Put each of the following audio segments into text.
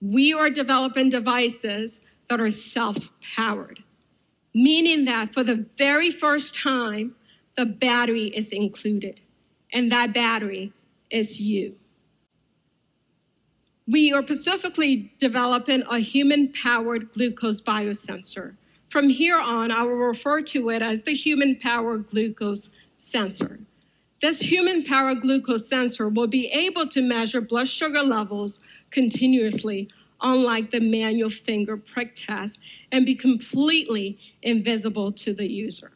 we are developing devices that are self powered, meaning that for the very first time, the battery is included, and that battery is you. We are specifically developing a human powered glucose biosensor. From here on, I will refer to it as the human powered glucose sensor. This human powered glucose sensor will be able to measure blood sugar levels continuously, unlike the manual finger prick test, and be completely invisible to the user.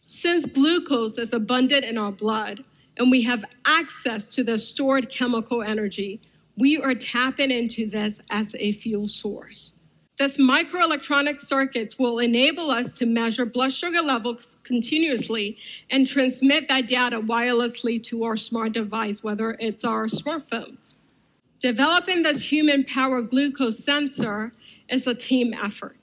Since glucose is abundant in our blood and we have access to the stored chemical energy, we are tapping into this as a fuel source. This microelectronic circuits will enable us to measure blood sugar levels continuously and transmit that data wirelessly to our smart device, whether it's our smartphones. Developing this human powered glucose sensor is a team effort.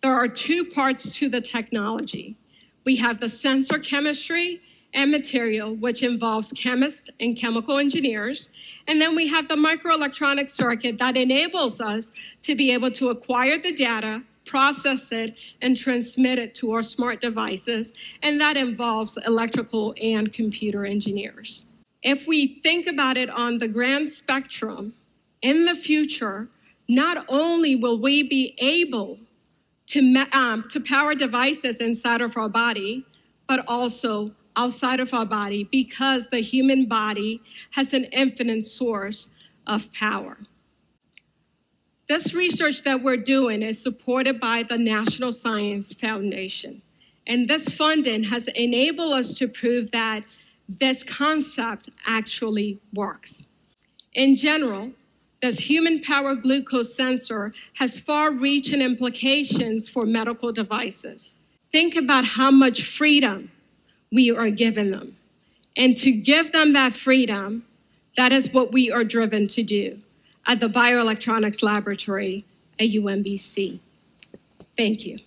There are two parts to the technology. We have the sensor chemistry and material, which involves chemists and chemical engineers. And then we have the microelectronic circuit that enables us to be able to acquire the data, process it, and transmit it to our smart devices. And that involves electrical and computer engineers. If we think about it on the grand spectrum, in the future, not only will we be able to, um, to power devices inside of our body, but also outside of our body because the human body has an infinite source of power. This research that we're doing is supported by the National Science Foundation. And this funding has enabled us to prove that this concept actually works. In general, this human powered glucose sensor has far reaching implications for medical devices. Think about how much freedom we are giving them. And to give them that freedom, that is what we are driven to do at the Bioelectronics Laboratory at UMBC. Thank you.